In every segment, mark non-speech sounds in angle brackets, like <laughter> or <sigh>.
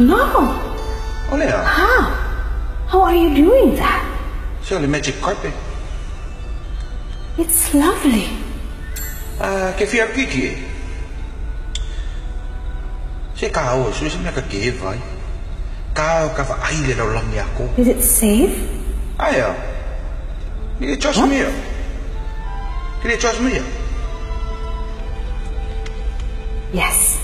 No. Oh, Leah. How? How are you doing that? Surely magic carpet. It's lovely. Ah, che fia piti. Se kau susi na ka vai. Kau ka fa ai le lang ya ko. Is it safe? Ayo. Ni trust me. Can you trust me? Yes.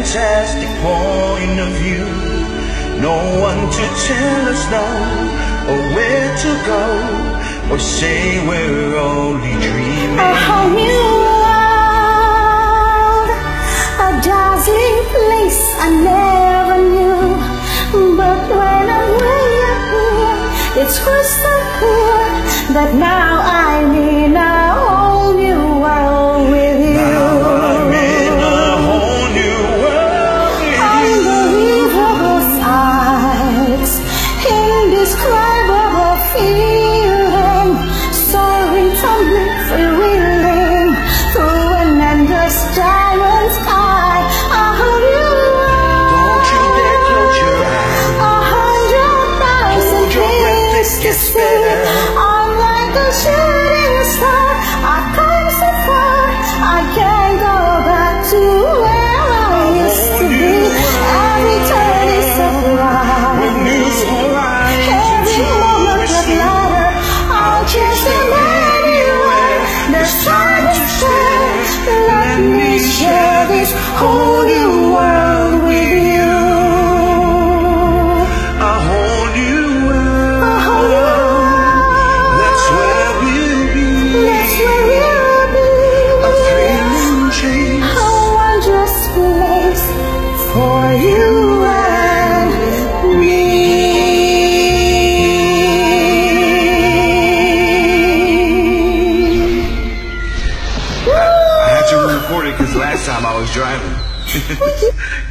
fantastic point of view. No one to tell us no, or where to go, or say we're only dreaming. A whole new world, a dazzling place I never knew. But when I'm way up here, it's crystal clear that now I'm 苦 because last time I was driving. <laughs>